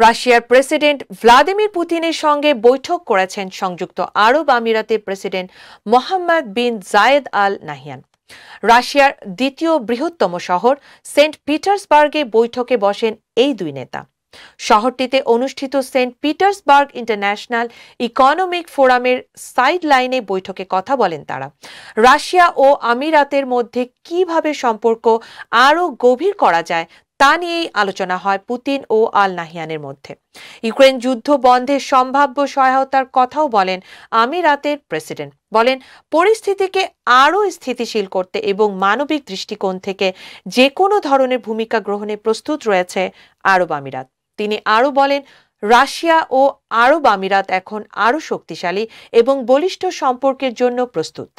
রাশিয়ার president Vladimir পুতিনের সঙ্গে বৈঠক করেছেন সংযুক্ত আরব আমিরাতের president Mohammed bin Zayed Al Nahyan. রাশিয়ার দ্বিতীয় বৃহত্তম শহর সেন্ট পিটার্সবার্গে বৈঠকে বসেন এই দুই নেতা। শহরটিতে অনুষ্ঠিত সেন্ট পিটার্সবার্গ ইন্টারন্যাশনাল ইকোনমিক ফোরামের সাইড লাইনে বৈঠকে কথা বলেন তারা। রাশিয়া ও আমিরাতের মধ্যে কীভাবে সম্পর্ক আরও গভীর করা যায় তা নিয়েই আলোচনা হয় পুতিন ও আল নাহিয়ানের মধ্যে। ইউক্রেন যুদ্ধ বন্ধের সম্ভাব্য সহায়তার কথাও বলেন আমিরাতের প্রেসিডেন্ট। বলেন, পরিস্থিতিকে আরও স্থিতিশীল করতে এবং মানবিক দৃষ্টিকোণ থেকে যে কোনো ধরনের ভূমিকা গ্রহণে প্রস্তুত রয়েছে আরব আমিরাত। তিনি আরও বলেন, রাশিয়া ও আরব আমিরাত এখন আরও শক্তিশালী এবং বলিষ্ঠ সম্পর্কের জন্য প্রস্তুত।